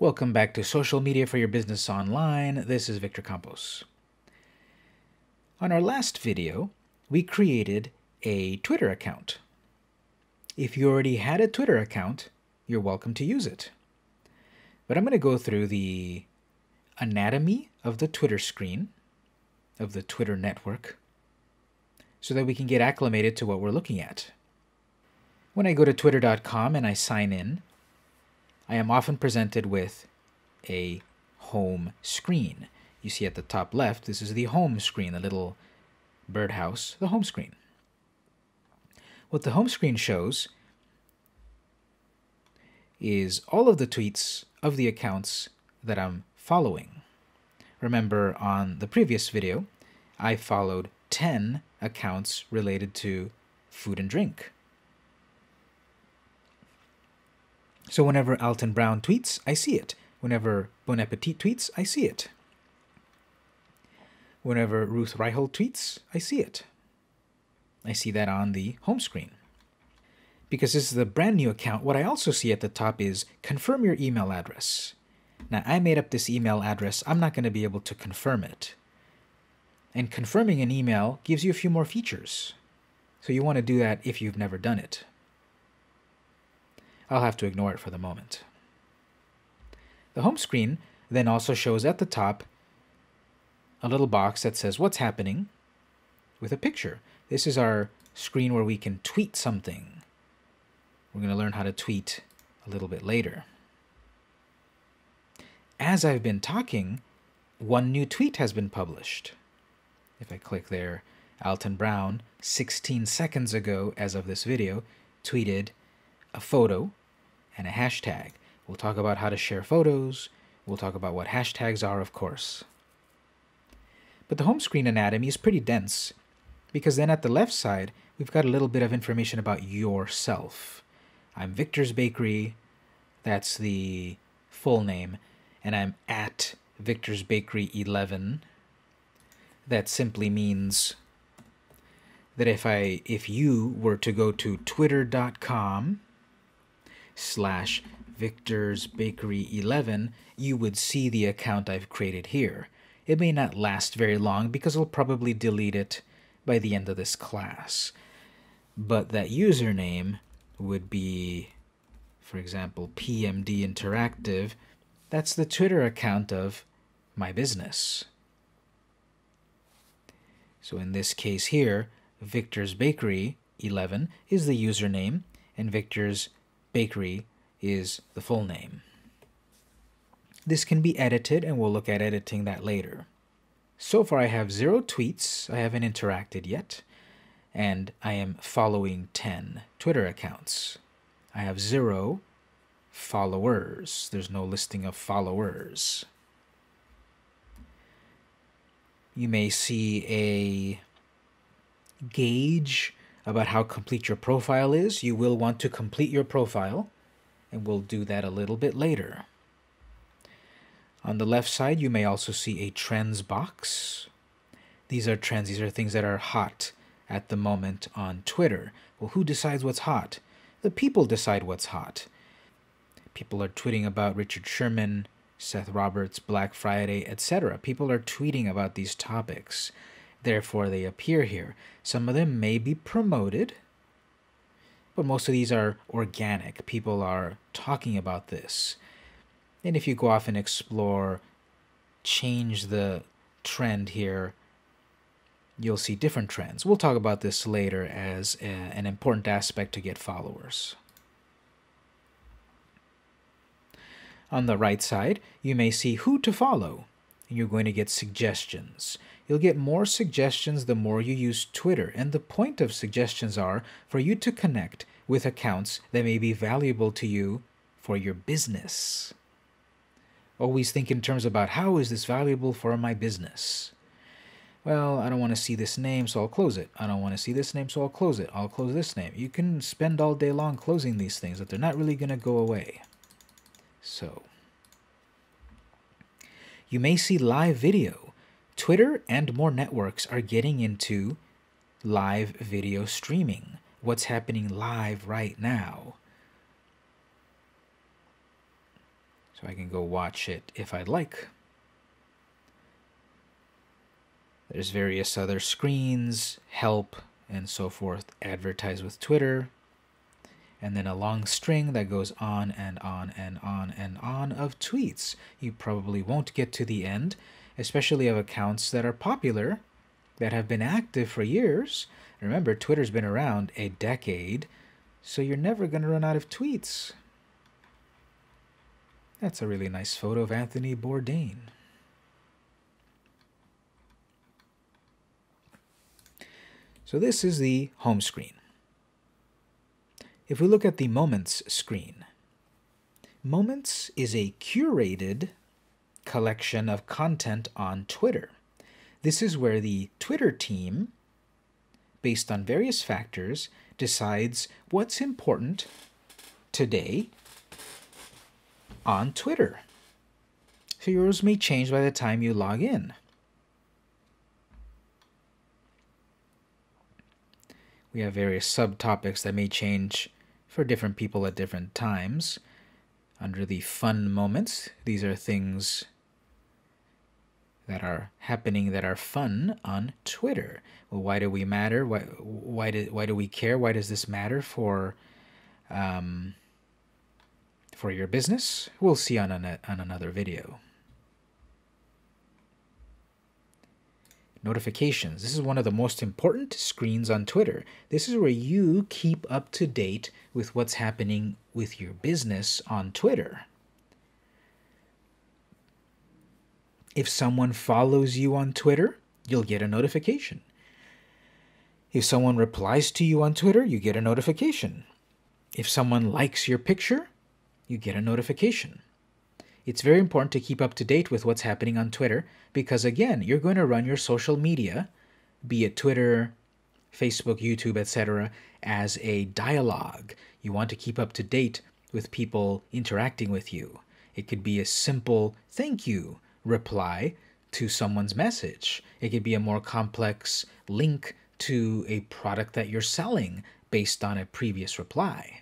Welcome back to Social Media for Your Business Online. This is Victor Campos. On our last video, we created a Twitter account. If you already had a Twitter account, you're welcome to use it. But I'm going to go through the anatomy of the Twitter screen, of the Twitter network, so that we can get acclimated to what we're looking at. When I go to twitter.com and I sign in, I am often presented with a home screen. You see at the top left, this is the home screen, the little birdhouse, the home screen. What the home screen shows is all of the tweets of the accounts that I'm following. Remember on the previous video, I followed 10 accounts related to food and drink. So whenever Alton Brown tweets, I see it. Whenever Bon Appetit tweets, I see it. Whenever Ruth Reichl tweets, I see it. I see that on the home screen. Because this is a brand new account, what I also see at the top is confirm your email address. Now, I made up this email address. I'm not going to be able to confirm it. And confirming an email gives you a few more features. So you want to do that if you've never done it. I'll have to ignore it for the moment. The home screen then also shows at the top a little box that says what's happening with a picture. This is our screen where we can tweet something. We're going to learn how to tweet a little bit later. As I've been talking, one new tweet has been published. If I click there, Alton Brown, 16 seconds ago, as of this video, tweeted a photo and a hashtag. We'll talk about how to share photos. We'll talk about what hashtags are, of course. But the home screen anatomy is pretty dense because then at the left side, we've got a little bit of information about yourself. I'm Victor's Bakery. That's the full name. And I'm at Victor's Bakery 11. That simply means that if I if you were to go to twitter.com slash Victor's Bakery 11, you would see the account I've created here. It may not last very long because I'll probably delete it by the end of this class. But that username would be, for example, PMD Interactive. That's the Twitter account of my business. So in this case here, Victor's Bakery 11 is the username, and Victor's Bakery is the full name. This can be edited, and we'll look at editing that later. So far, I have zero tweets. I haven't interacted yet. And I am following 10 Twitter accounts. I have zero followers. There's no listing of followers. You may see a gauge about how complete your profile is. You will want to complete your profile, and we'll do that a little bit later. On the left side, you may also see a trends box. These are trends, these are things that are hot at the moment on Twitter. Well, who decides what's hot? The people decide what's hot. People are tweeting about Richard Sherman, Seth Roberts, Black Friday, etc. People are tweeting about these topics. Therefore, they appear here. Some of them may be promoted, but most of these are organic. People are talking about this. And if you go off and explore, change the trend here, you'll see different trends. We'll talk about this later as a, an important aspect to get followers. On the right side, you may see who to follow, and you're going to get suggestions. You'll get more suggestions the more you use Twitter, and the point of suggestions are for you to connect with accounts that may be valuable to you for your business. Always think in terms about how is this valuable for my business? Well, I don't want to see this name, so I'll close it. I don't want to see this name, so I'll close it. I'll close this name. You can spend all day long closing these things, but they're not really going to go away. So, you may see live video Twitter and more networks are getting into live video streaming. What's happening live right now? So I can go watch it if I'd like. There's various other screens, help, and so forth. Advertise with Twitter. And then a long string that goes on and on and on and on of tweets. You probably won't get to the end, especially of accounts that are popular, that have been active for years. Remember, Twitter's been around a decade, so you're never going to run out of tweets. That's a really nice photo of Anthony Bourdain. So this is the home screen. If we look at the Moments screen, Moments is a curated collection of content on Twitter. This is where the Twitter team, based on various factors, decides what's important today on Twitter. So yours may change by the time you log in. We have various subtopics that may change for different people at different times. Under the fun moments, these are things that are happening that are fun on Twitter. Well, why do we matter? Why why do why do we care? Why does this matter for um, for your business? We'll see on an, on another video. Notifications. This is one of the most important screens on Twitter. This is where you keep up to date with what's happening with your business on Twitter. If someone follows you on Twitter, you'll get a notification. If someone replies to you on Twitter, you get a notification. If someone likes your picture, you get a notification. It's very important to keep up to date with what's happening on Twitter because, again, you're going to run your social media, be it Twitter, Facebook, YouTube, etc., as a dialogue. You want to keep up to date with people interacting with you. It could be a simple thank you reply to someone's message, it could be a more complex link to a product that you're selling based on a previous reply.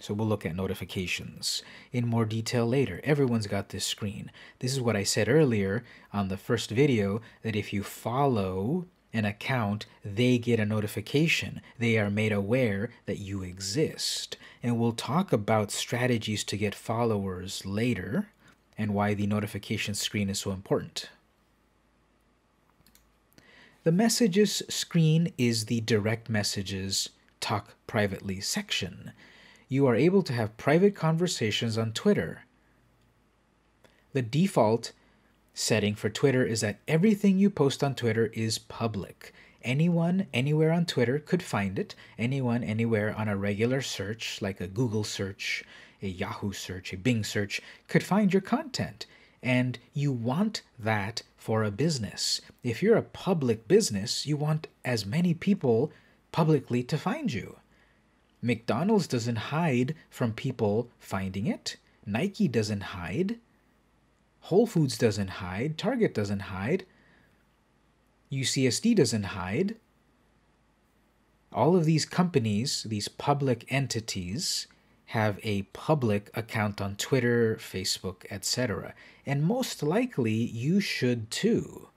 So we'll look at notifications in more detail later. Everyone's got this screen. This is what I said earlier on the first video, that if you follow an account, they get a notification. They are made aware that you exist. And we'll talk about strategies to get followers later and why the notification screen is so important. The messages screen is the direct messages talk privately section you are able to have private conversations on Twitter. The default setting for Twitter is that everything you post on Twitter is public. Anyone, anywhere on Twitter could find it. Anyone, anywhere on a regular search, like a Google search, a Yahoo search, a Bing search, could find your content. And you want that for a business. If you're a public business, you want as many people publicly to find you. McDonald's doesn't hide from people finding it. Nike doesn't hide. Whole Foods doesn't hide. Target doesn't hide. UCSD doesn't hide. All of these companies, these public entities, have a public account on Twitter, Facebook, etc. And most likely you should too.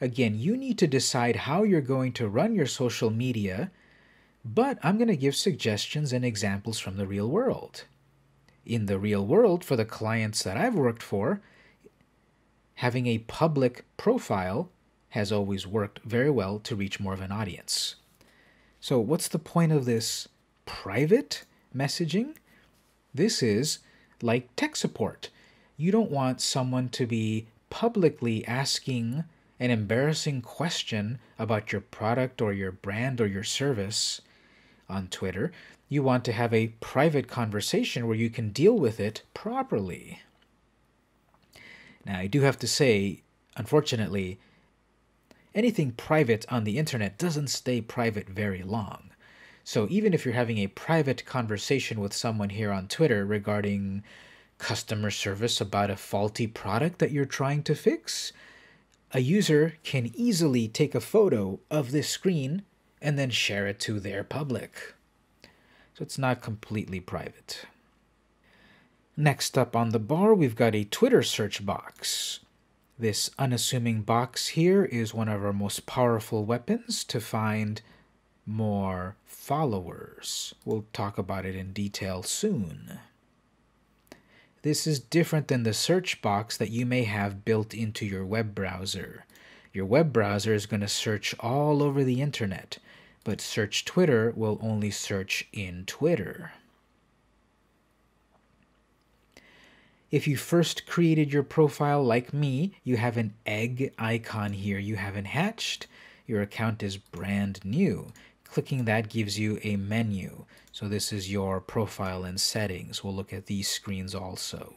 Again, you need to decide how you're going to run your social media but I'm going to give suggestions and examples from the real world. In the real world, for the clients that I've worked for, having a public profile has always worked very well to reach more of an audience. So, what's the point of this private messaging? This is like tech support. You don't want someone to be publicly asking an embarrassing question about your product or your brand or your service on Twitter. You want to have a private conversation where you can deal with it properly. Now, I do have to say, unfortunately, anything private on the internet doesn't stay private very long. So even if you're having a private conversation with someone here on Twitter regarding customer service about a faulty product that you're trying to fix, a user can easily take a photo of this screen and then share it to their public. So it's not completely private. Next up on the bar, we've got a Twitter search box. This unassuming box here is one of our most powerful weapons to find more followers. We'll talk about it in detail soon. This is different than the search box that you may have built into your web browser. Your web browser is going to search all over the internet, but search Twitter will only search in Twitter. If you first created your profile like me, you have an egg icon here. You haven't hatched. Your account is brand new. Clicking that gives you a menu. So this is your profile and settings. We'll look at these screens also.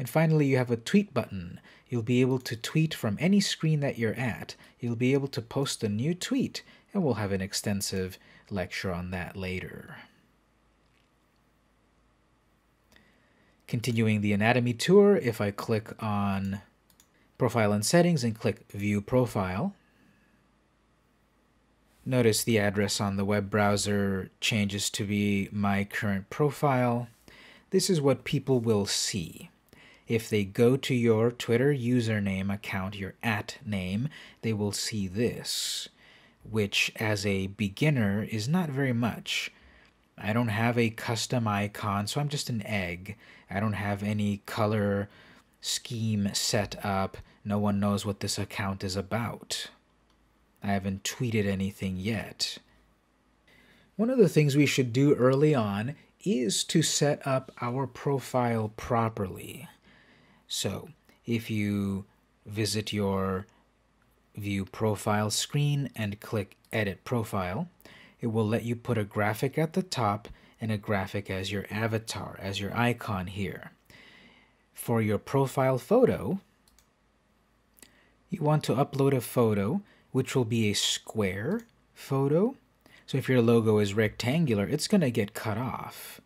And finally, you have a tweet button. You'll be able to tweet from any screen that you're at. You'll be able to post a new tweet, and we'll have an extensive lecture on that later. Continuing the anatomy tour, if I click on Profile and Settings and click View Profile, notice the address on the web browser changes to be my current profile. This is what people will see. If they go to your Twitter username account, your at name, they will see this, which as a beginner is not very much. I don't have a custom icon, so I'm just an egg. I don't have any color scheme set up. No one knows what this account is about. I haven't tweeted anything yet. One of the things we should do early on is to set up our profile properly. So, if you visit your view profile screen and click edit profile, it will let you put a graphic at the top and a graphic as your avatar, as your icon here. For your profile photo, you want to upload a photo which will be a square photo. So if your logo is rectangular, it's going to get cut off.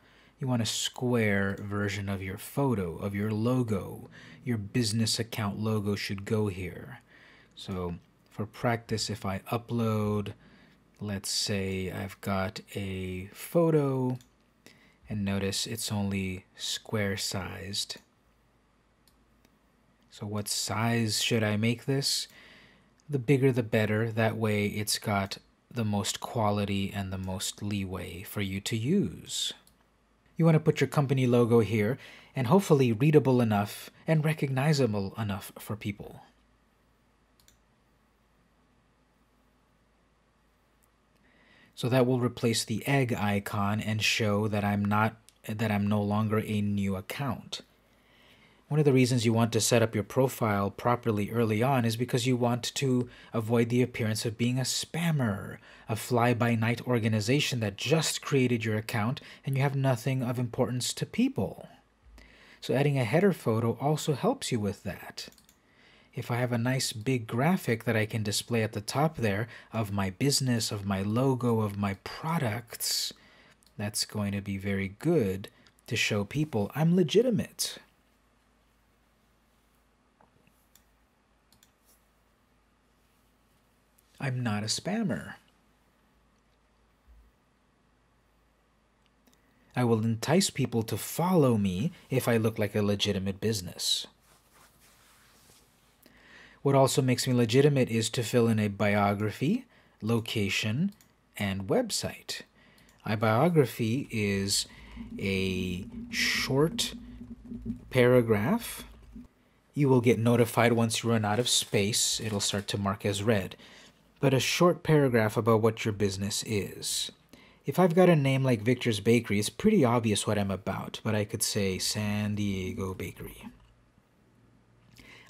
You want a square version of your photo, of your logo. Your business account logo should go here. So for practice, if I upload let's say I've got a photo and notice it's only square sized. So what size should I make this? The bigger the better, that way it's got the most quality and the most leeway for you to use. You want to put your company logo here and hopefully readable enough and recognizable enough for people. So that will replace the egg icon and show that I'm not that I'm no longer a new account. One of the reasons you want to set up your profile properly early on is because you want to avoid the appearance of being a spammer, a fly-by-night organization that just created your account and you have nothing of importance to people. So adding a header photo also helps you with that if I have a nice big graphic that I can display at the top there of my business, of my logo, of my products, that's going to be very good to show people I'm legitimate. I'm not a spammer. I will entice people to follow me if I look like a legitimate business. What also makes me legitimate is to fill in a biography, location, and website. A biography is a short paragraph. You will get notified once you run out of space. It'll start to mark as read. But a short paragraph about what your business is. If I've got a name like Victor's Bakery, it's pretty obvious what I'm about, but I could say San Diego Bakery.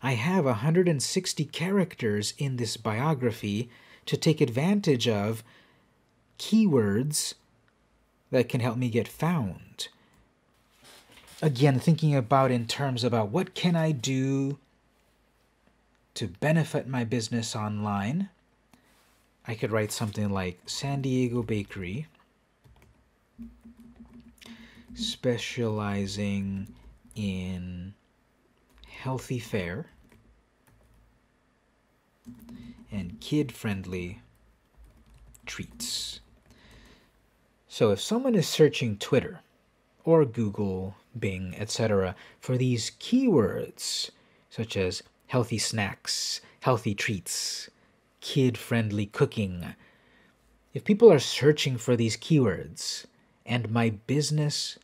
I have 160 characters in this biography to take advantage of keywords that can help me get found. Again, thinking about in terms about what can I do to benefit my business online, I could write something like San Diego Bakery, specializing in healthy fare and kid-friendly treats. So if someone is searching Twitter or Google Bing, etc., for these keywords such as healthy snacks, healthy treats, kid friendly cooking. If people are searching for these keywords, and my business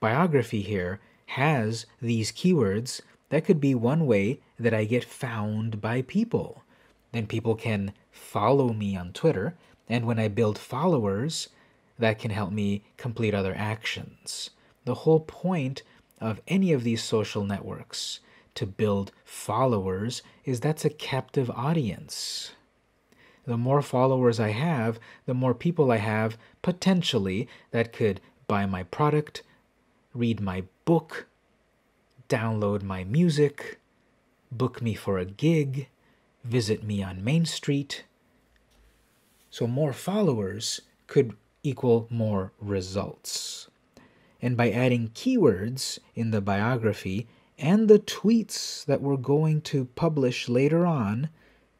biography here has these keywords, that could be one way that I get found by people. Then people can follow me on Twitter, and when I build followers, that can help me complete other actions. The whole point of any of these social networks to build followers is that's a captive audience. The more followers I have, the more people I have potentially that could buy my product, read my book, download my music, book me for a gig, visit me on Main Street. So, more followers could equal more results. And by adding keywords in the biography and the tweets that we're going to publish later on,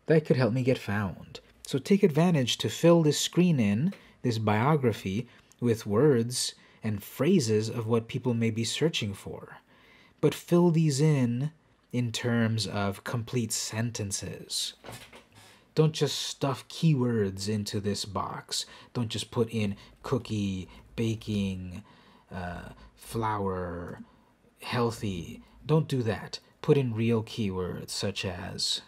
that could help me get found. So take advantage to fill this screen in, this biography, with words and phrases of what people may be searching for. But fill these in in terms of complete sentences. Don't just stuff keywords into this box. Don't just put in cookie, baking, uh, flour, healthy. Don't do that. Put in real keywords such as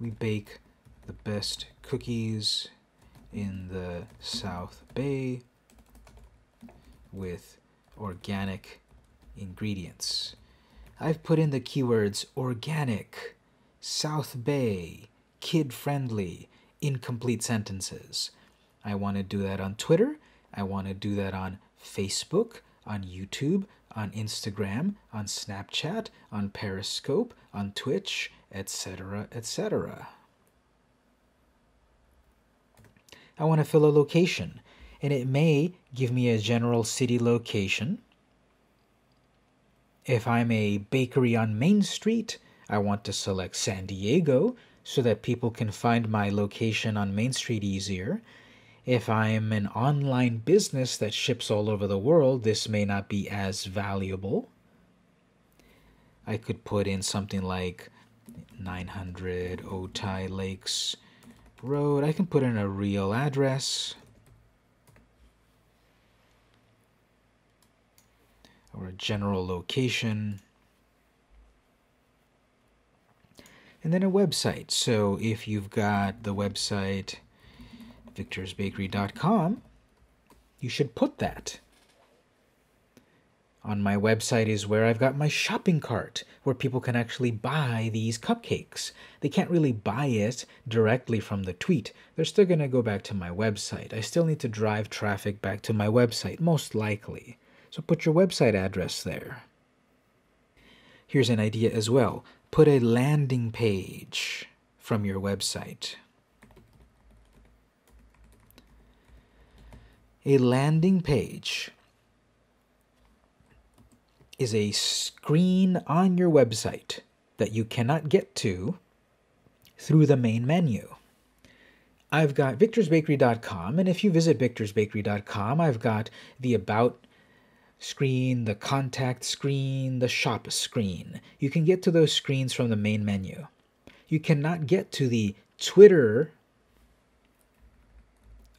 we bake the best cookies in the South Bay with organic ingredients. I've put in the keywords organic, South Bay, kid friendly, incomplete sentences. I want to do that on Twitter. I want to do that on Facebook, on YouTube, on Instagram, on Snapchat, on Periscope, on Twitch, etc., etc. I want to fill a location, and it may give me a general city location if I'm a bakery on Main Street, I want to select San Diego so that people can find my location on Main Street easier. If I'm an online business that ships all over the world, this may not be as valuable. I could put in something like 900 Otay Lakes Road. I can put in a real address. or a general location. And then a website. So if you've got the website victorsbakery.com, you should put that. On my website is where I've got my shopping cart, where people can actually buy these cupcakes. They can't really buy it directly from the tweet. They're still going to go back to my website. I still need to drive traffic back to my website, most likely. So put your website address there. Here's an idea as well. Put a landing page from your website. A landing page is a screen on your website that you cannot get to through the main menu. I've got victorsbakery.com, and if you visit victorsbakery.com, I've got the About screen, the contact screen, the shop screen. You can get to those screens from the main menu. You cannot get to the Twitter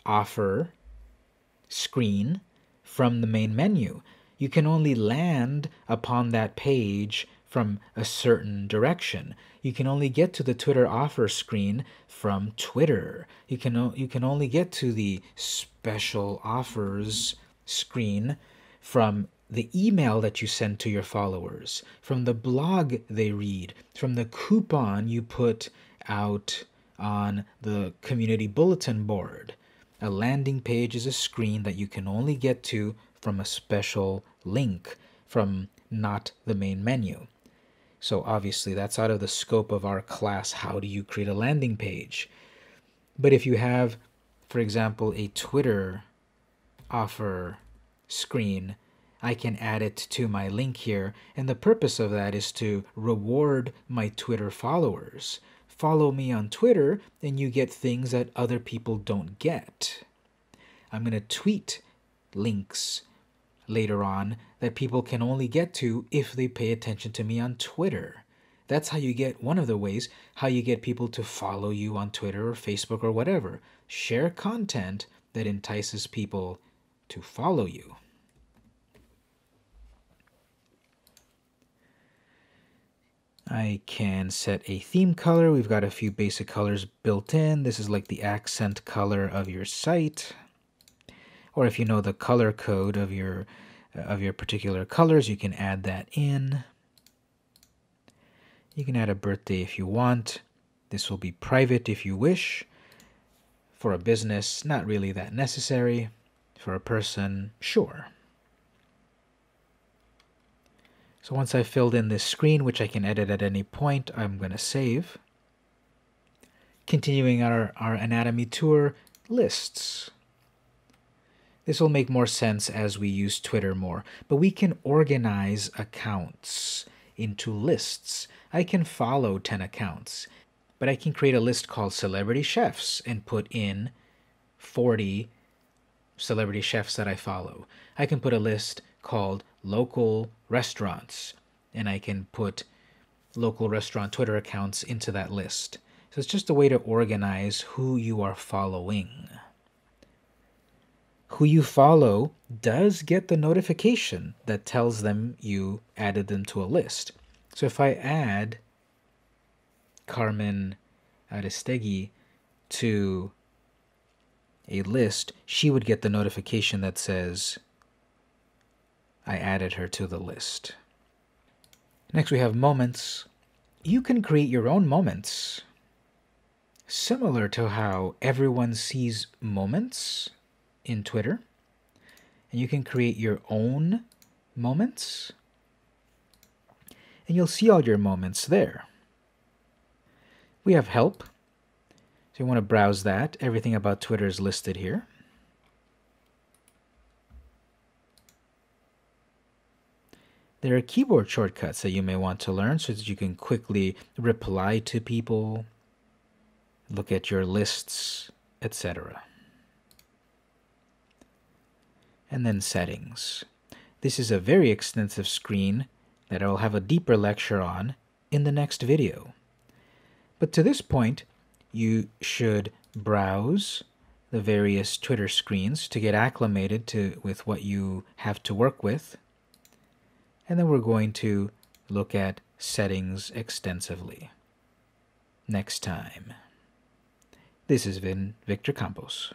offer screen from the main menu. You can only land upon that page from a certain direction. You can only get to the Twitter offer screen from Twitter. You can you can only get to the special offers screen from the email that you send to your followers, from the blog they read, from the coupon you put out on the community bulletin board. A landing page is a screen that you can only get to from a special link from not the main menu. So obviously that's out of the scope of our class how do you create a landing page. But if you have for example a Twitter offer screen, I can add it to my link here. And the purpose of that is to reward my Twitter followers. Follow me on Twitter and you get things that other people don't get. I'm going to tweet links later on that people can only get to if they pay attention to me on Twitter. That's how you get one of the ways how you get people to follow you on Twitter or Facebook or whatever. Share content that entices people to follow you. I can set a theme color. We've got a few basic colors built in. This is like the accent color of your site. Or if you know the color code of your of your particular colors, you can add that in. You can add a birthday if you want. This will be private if you wish. For a business, not really that necessary. For a person, sure. So once I've filled in this screen, which I can edit at any point, I'm going to save. Continuing our, our anatomy tour, lists. This will make more sense as we use Twitter more, but we can organize accounts into lists. I can follow 10 accounts, but I can create a list called Celebrity Chefs and put in 40 celebrity chefs that I follow. I can put a list called local restaurants, and I can put local restaurant Twitter accounts into that list. So it's just a way to organize who you are following. Who you follow does get the notification that tells them you added them to a list. So if I add Carmen Aristegui to a list, she would get the notification that says I added her to the list. Next, we have moments. You can create your own moments. Similar to how everyone sees moments in Twitter. And you can create your own moments. And you'll see all your moments there. We have help. So you want to browse that. Everything about Twitter is listed here. There are keyboard shortcuts that you may want to learn so that you can quickly reply to people, look at your lists, etc. And then settings. This is a very extensive screen that I will have a deeper lecture on in the next video. But to this point, you should browse the various Twitter screens to get acclimated to with what you have to work with and then we're going to look at settings extensively next time. This has been Victor Campos.